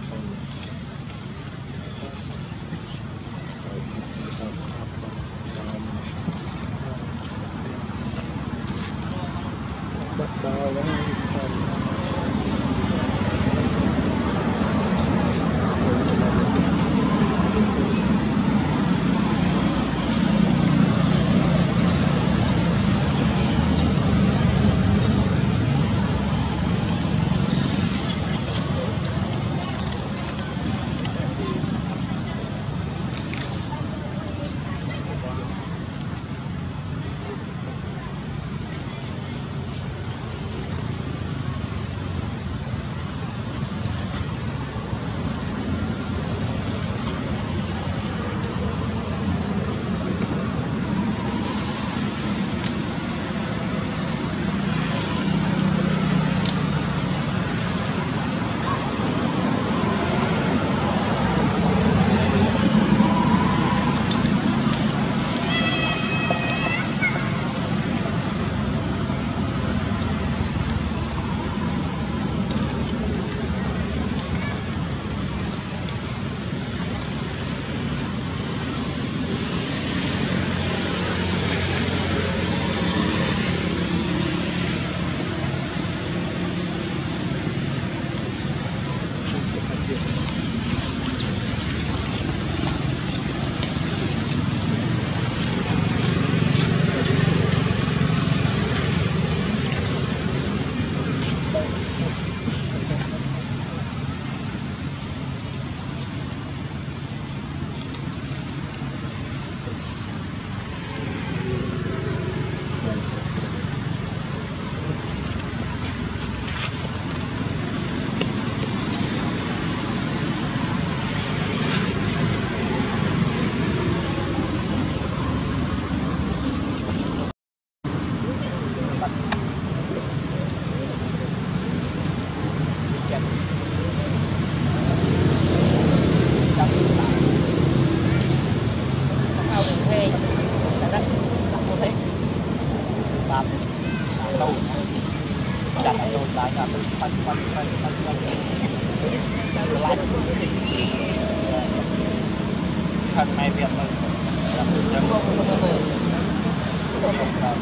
change. Đâu chặt ở đâu tại nhà tôi phân phân phân phân phân này việc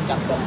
chặt đâu